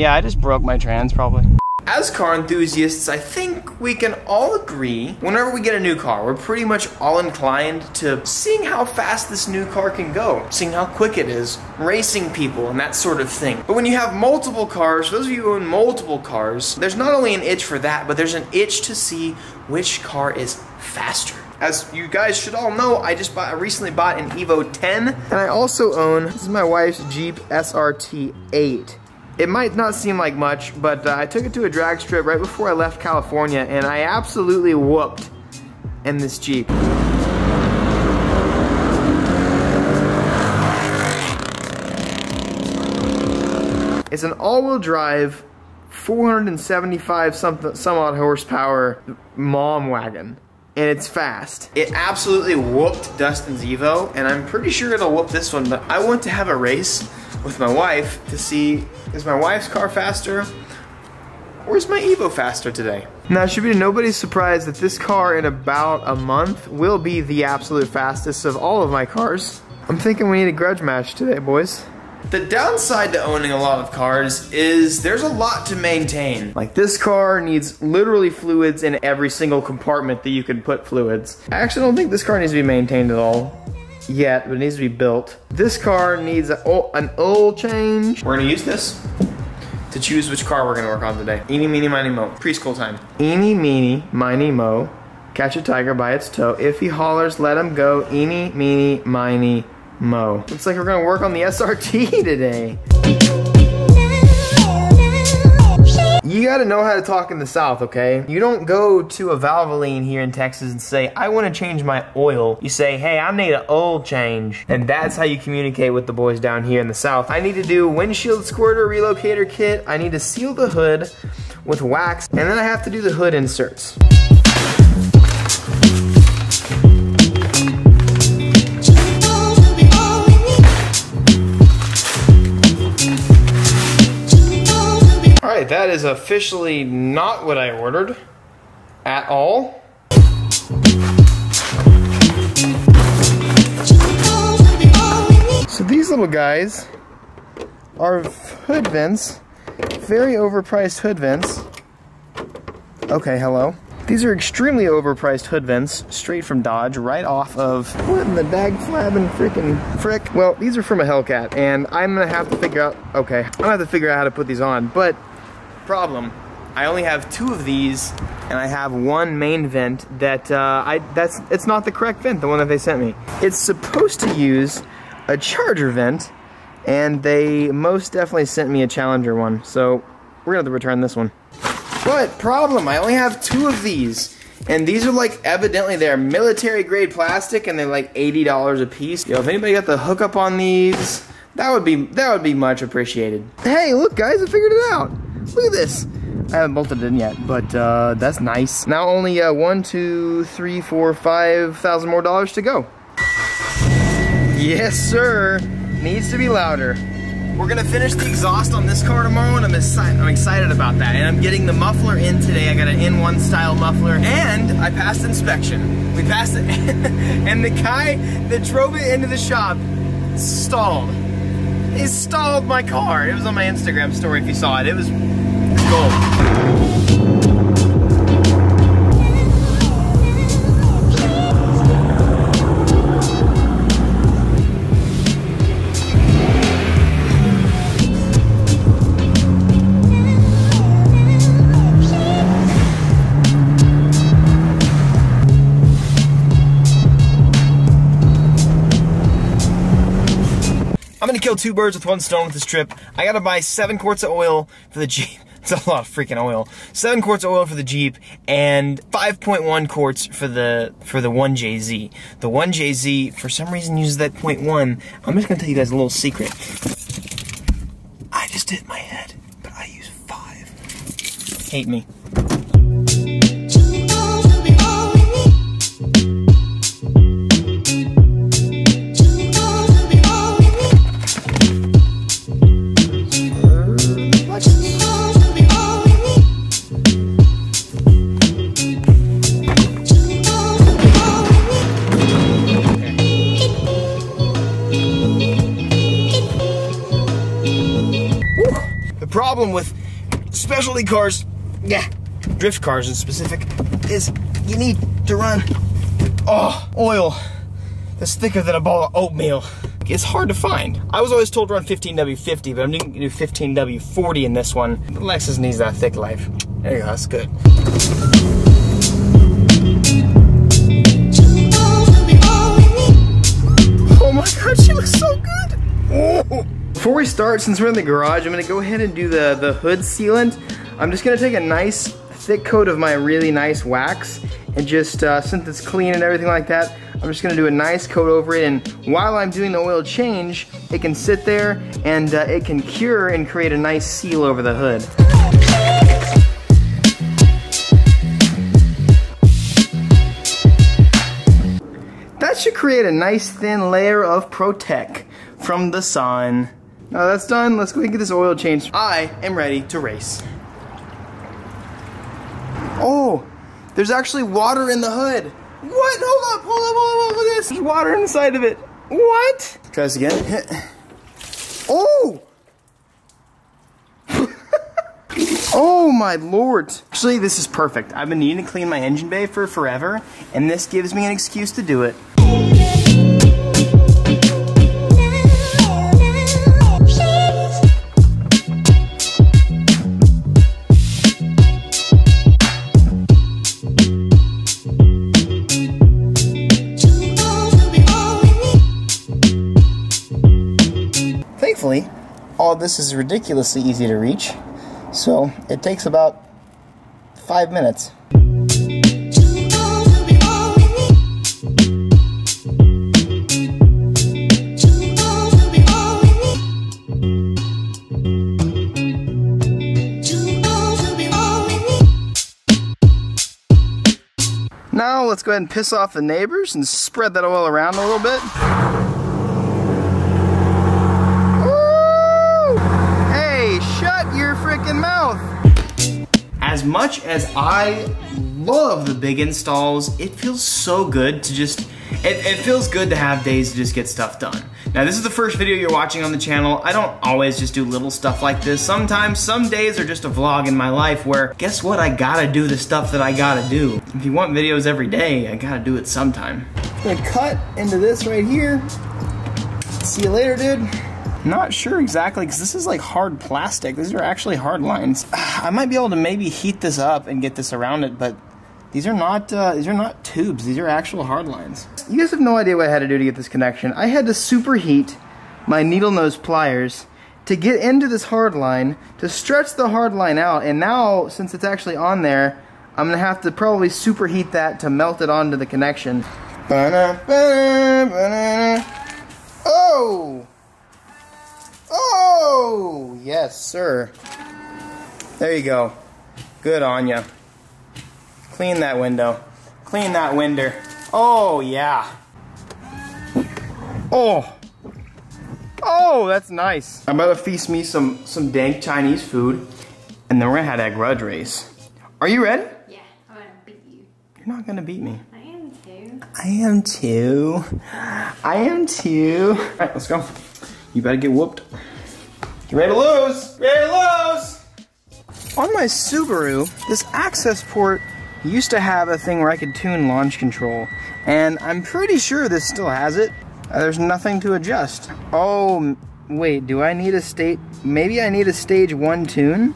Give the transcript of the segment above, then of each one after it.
Yeah, I just broke my trans probably. As car enthusiasts, I think we can all agree whenever we get a new car, we're pretty much all inclined to seeing how fast this new car can go, seeing how quick it is, racing people, and that sort of thing. But when you have multiple cars, those of you who own multiple cars, there's not only an itch for that, but there's an itch to see which car is faster. As you guys should all know, I just bought, I recently bought an Evo 10, and I also own, this is my wife's Jeep SRT 8. It might not seem like much, but uh, I took it to a drag strip right before I left California, and I absolutely whooped in this Jeep. It's an all-wheel drive, 475 something, some odd horsepower mom wagon and it's fast. It absolutely whooped Dustin's Evo, and I'm pretty sure it'll whoop this one, but I want to have a race with my wife to see, is my wife's car faster, or is my Evo faster today? Now, it should be nobody's surprise that this car in about a month will be the absolute fastest of all of my cars. I'm thinking we need a grudge match today, boys. The downside to owning a lot of cars is there's a lot to maintain. Like this car needs literally fluids in every single compartment that you can put fluids. I actually don't think this car needs to be maintained at all yet, but it needs to be built. This car needs a, an oil change. We're gonna use this to choose which car we're gonna work on today. Eeny, meeny, miny, mo. Preschool time. Eeny, meeny, miny, mo. Catch a tiger by its toe. If he hollers, let him go. Eeny, meeny, miny, Mo. Looks like we're gonna work on the SRT today. You gotta know how to talk in the South, okay? You don't go to a Valvoline here in Texas and say, I wanna change my oil. You say, hey, I need an oil change. And that's how you communicate with the boys down here in the South. I need to do windshield squirter relocator kit. I need to seal the hood with wax. And then I have to do the hood inserts. That is officially not what I ordered at all. So these little guys are hood vents, very overpriced hood vents. Okay, hello. These are extremely overpriced hood vents, straight from Dodge, right off of, what in the dag flabbing freaking frick? Well, these are from a Hellcat, and I'm gonna have to figure out, okay, I'm gonna have to figure out how to put these on, but problem. I only have two of these, and I have one main vent that uh, I that's it's not the correct vent, the one that they sent me. It's supposed to use a charger vent, and they most definitely sent me a Challenger one, so we're gonna have to return this one. But problem, I only have two of these. And these are like, evidently they're military grade plastic and they're like $80 a piece. Yo, if anybody got the hookup on these, that would be, that would be much appreciated. Hey, look guys, I figured it out. Look at this. I haven't bolted it in yet, but uh, that's nice. Now only uh, one, two, three, four, five thousand more dollars to go. Yes, sir. Needs to be louder. We're gonna finish the exhaust on this car tomorrow and I'm, I'm excited about that. And I'm getting the muffler in today. I got an N1 style muffler and I passed inspection. We passed it and the guy that drove it into the shop stalled. He stalled my car. It was on my Instagram story if you saw it. It was gold. Gonna kill two birds with one stone with this trip. I gotta buy seven quarts of oil for the Jeep. It's a lot of freaking oil. Seven quarts of oil for the Jeep and 5.1 quarts for the for the 1JZ. The 1JZ, for some reason, uses that 0.1. I'm just gonna tell you guys a little secret. I just hit my head, but I use five. Hate me. Problem with specialty cars, yeah, drift cars in specific, is you need to run, oh, oil that's thicker than a ball of oatmeal. It's hard to find. I was always told to run 15W50, but I'm going to do 15W40 in this one. The Lexus needs that thick life. There you go, that's good. Oh my god, she looks so good! Oh. Before we start, since we're in the garage, I'm gonna go ahead and do the, the hood sealant. I'm just gonna take a nice thick coat of my really nice wax and just, uh, since it's clean and everything like that, I'm just gonna do a nice coat over it and while I'm doing the oil change, it can sit there and uh, it can cure and create a nice seal over the hood. That should create a nice thin layer of Protect from the sun. Now that's done, let's go and get this oil changed. I am ready to race. Oh, there's actually water in the hood. What? Hold up, hold up, hold up, look at this. There's water inside of it. What? Try this again. Oh! oh my lord. Actually, this is perfect. I've been needing to clean my engine bay for forever, and this gives me an excuse to do it. All this is ridiculously easy to reach, so it takes about five minutes. Now let's go ahead and piss off the neighbors and spread that oil around a little bit. As much as I love the big installs, it feels so good to just, it, it feels good to have days to just get stuff done. Now this is the first video you're watching on the channel. I don't always just do little stuff like this. Sometimes, some days are just a vlog in my life where, guess what, I gotta do the stuff that I gotta do. If you want videos every day, I gotta do it sometime. I'm gonna cut into this right here. See you later, dude. Not sure exactly, because this is like hard plastic. These are actually hard lines. I might be able to maybe heat this up and get this around it, but these are not uh, these are not tubes. These are actual hard lines. You guys have no idea what I had to do to get this connection. I had to superheat my needle nose pliers to get into this hard line, to stretch the hard line out, and now, since it's actually on there, I'm gonna have to probably superheat that to melt it onto the connection. Oh! Oh! Yes, sir. There you go. Good on ya. Clean that window. Clean that window. Oh, yeah. Oh. Oh, that's nice. I'm about to feast me some, some dank Chinese food, and then we're gonna have that grudge race. Are you ready? Yeah, I'm gonna beat you. You're not gonna beat me. I am too. I am too. I am too. All right, let's go. You better get whooped. Get ready to lose. Ready to lose. On my Subaru, this Accessport used to have a thing where I could tune launch control, and I'm pretty sure this still has it. Uh, there's nothing to adjust. Oh, wait, do I need a state? Maybe I need a stage one tune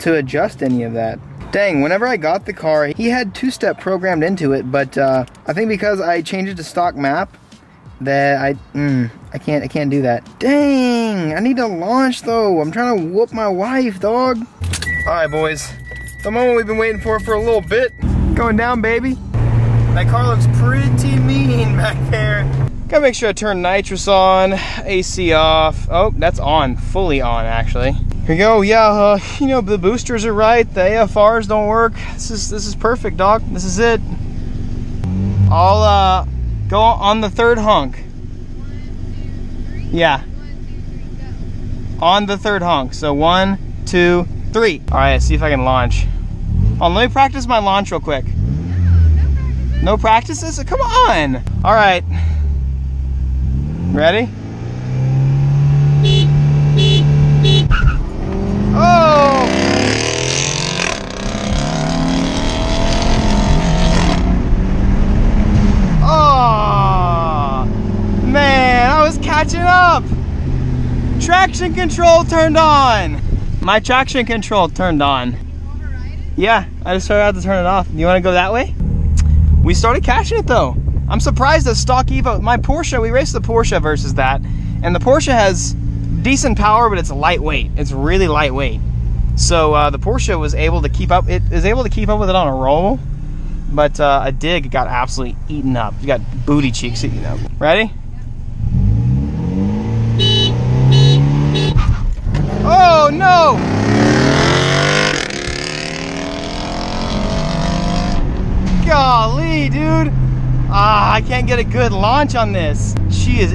to adjust any of that. Dang, whenever I got the car, he had two-step programmed into it, but uh, I think because I changed it to stock map, that I, mm, I can't, I can't do that. Dang, I need to launch though. I'm trying to whoop my wife, dog. All right, boys, the moment we've been waiting for for a little bit. Going down, baby. That car looks pretty mean back there. Gotta make sure I turn nitrous on, AC off. Oh, that's on, fully on actually. Here we go, yeah, uh, you know, the boosters are right, the AFRs don't work. This is, this is perfect, dog. This is it. I'll uh, go on the third honk. Yeah. On the third honk. So one, two, three. All right, see if I can launch. Oh, let me practice my launch real quick. No practices? Come on. All right. Ready? Oh. Traction control turned on. My traction control turned on. Yeah, I just started to turn it off. You want to go that way? We started catching it though. I'm surprised that stock Evo, my Porsche, we raced the Porsche versus that, and the Porsche has decent power, but it's lightweight. It's really lightweight. So uh, the Porsche was able to keep up. It is able to keep up with it on a roll, but uh, a dig got absolutely eaten up. You got booty cheeks eaten up. Ready? Oh no! Golly, dude. Ah, I can't get a good launch on this. She is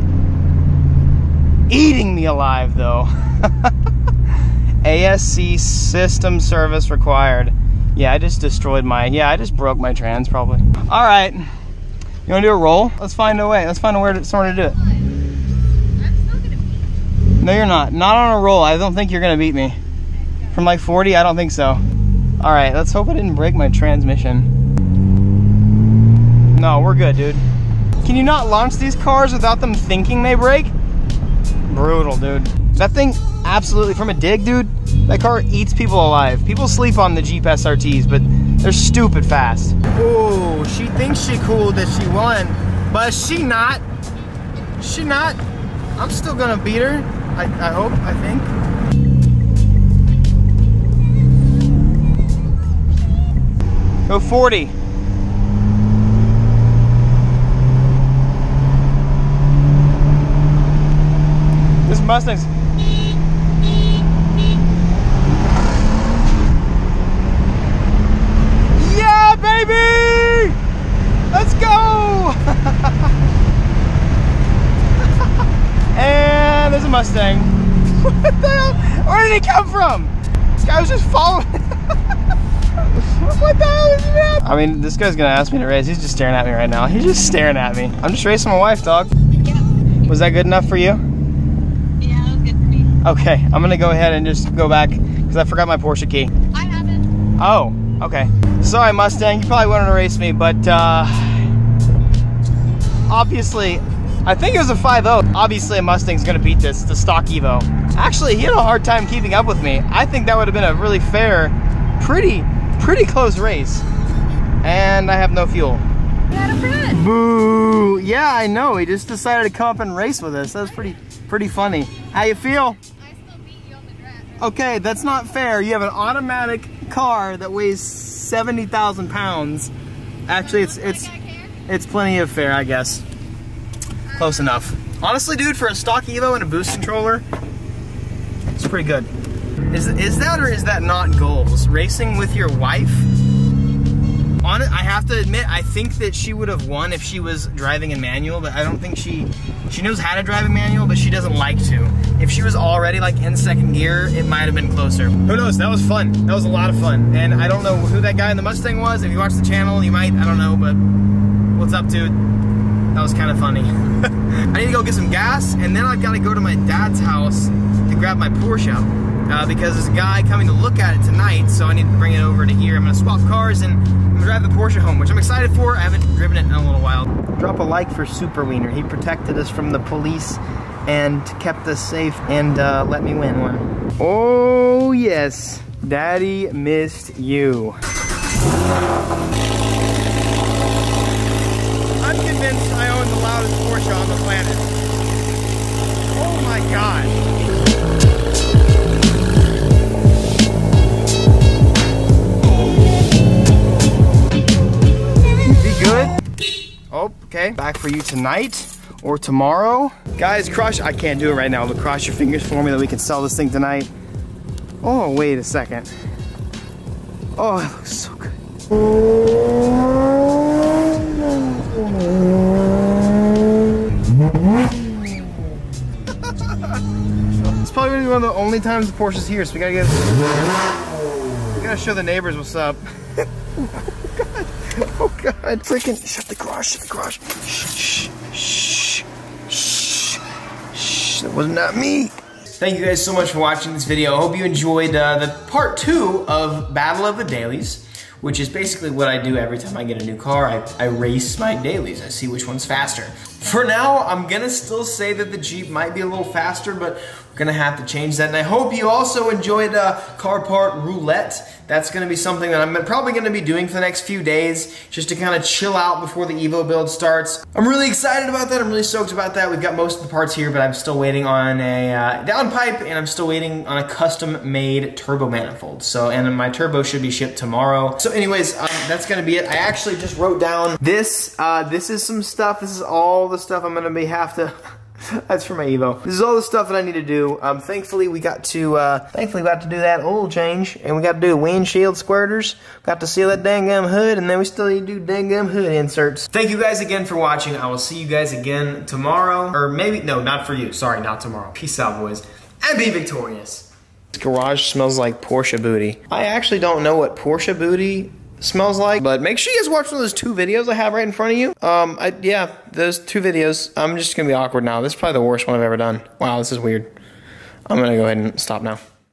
eating me alive though. ASC system service required. Yeah, I just destroyed my, yeah, I just broke my trans probably. All right, you wanna do a roll? Let's find a way, let's find a way to, somewhere to do it. No, you're not. Not on a roll. I don't think you're gonna beat me. From like 40, I don't think so. All right, let's hope I didn't break my transmission. No, we're good, dude. Can you not launch these cars without them thinking they break? Brutal, dude. That thing, absolutely, from a dig, dude, that car eats people alive. People sleep on the Jeep SRTs, but they're stupid fast. Ooh, she thinks she cool that she won, but she not. She not. I'm still gonna beat her. I, I hope, I think. Go 40. This Mustang's Yeah, baby! Let's go! and there's a Mustang. What the hell? Where did he come from? This guy was just following. what the hell is that? I mean, this guy's gonna ask me to race. He's just staring at me right now. He's just staring at me. I'm just racing my wife, dog. Was that good enough for you? Yeah, that was good for me. Okay, I'm gonna go ahead and just go back because I forgot my Porsche key. I haven't. Oh, okay. Sorry, Mustang. You probably wanted to race me, but uh, obviously, I think it was a 5.0. Obviously, a Mustang's gonna beat this, the stock Evo. Actually, he had a hard time keeping up with me. I think that would have been a really fair, pretty, pretty close race. And I have no fuel. You had a friend. Boo! Yeah, I know. He just decided to come up and race with us. That was pretty, pretty funny. How you feel? I still beat you on the draft. Okay, that's not fair. You have an automatic car that weighs 70,000 pounds. Actually, it's it's it's plenty of fair, I guess. Close enough. Honestly, dude, for a stock Evo and a boost controller, it's pretty good. Is is that or is that not goals? Racing with your wife? On I have to admit, I think that she would have won if she was driving in manual, but I don't think she she knows how to drive in manual, but she doesn't like to. If she was already like in second gear, it might have been closer. Who knows? That was fun. That was a lot of fun. And I don't know who that guy in the Mustang was. If you watch the channel, you might. I don't know, but what's up, dude? That was kind of funny. I need to go get some gas, and then I've got to go to my dad's house to grab my Porsche uh, because there's a guy coming to look at it tonight, so I need to bring it over to here. I'm gonna swap cars and I'm gonna drive the Porsche home, which I'm excited for. I haven't driven it in a little while. Drop a like for Super Wiener. He protected us from the police and kept us safe and uh, let me win one. Oh yes, Daddy missed you. I own the loudest Porsche on the planet. Oh my god. Oh, okay. Back for you tonight or tomorrow. Guys, crush, I can't do it right now, but cross your fingers for me that we can sell this thing tonight. Oh, wait a second. Oh, it looks so good. It's probably gonna be one of the only times the Porsche's here, so we gotta get. We gotta show the neighbors what's up. Oh God! Freaking shut the garage! Shut the garage! Shh! Shh! Shh! Shh! That was not me. Thank you guys so much for watching this video. I hope you enjoyed uh, the part two of Battle of the Dailies, which is basically what I do every time I get a new car. I, I race my dailies. I see which one's faster. For now, I'm gonna still say that the Jeep might be a little faster, but Gonna have to change that. And I hope you also enjoyed uh, car part roulette. That's gonna be something that I'm probably gonna be doing for the next few days, just to kind of chill out before the Evo build starts. I'm really excited about that. I'm really stoked about that. We've got most of the parts here, but I'm still waiting on a uh, downpipe, and I'm still waiting on a custom-made turbo manifold. So, and my turbo should be shipped tomorrow. So, anyways, um, that's gonna be it. I actually just wrote down this. Uh, this is some stuff. This is all the stuff I'm gonna be have to. That's for my Evo. This is all the stuff that I need to do. Um, thankfully, we got to, uh, thankfully, we got to do that oil change, and we got to do windshield squirters, got to seal that dang gum hood, and then we still need to do dang gum hood inserts. Thank you guys again for watching. I will see you guys again tomorrow, or maybe, no, not for you. Sorry, not tomorrow. Peace out, boys, and be victorious. This garage smells like Porsche booty. I actually don't know what Porsche booty smells like. But make sure you guys watch one of those two videos I have right in front of you. Um, I, yeah, those two videos. I'm just gonna be awkward now. This is probably the worst one I've ever done. Wow, this is weird. I'm gonna go ahead and stop now.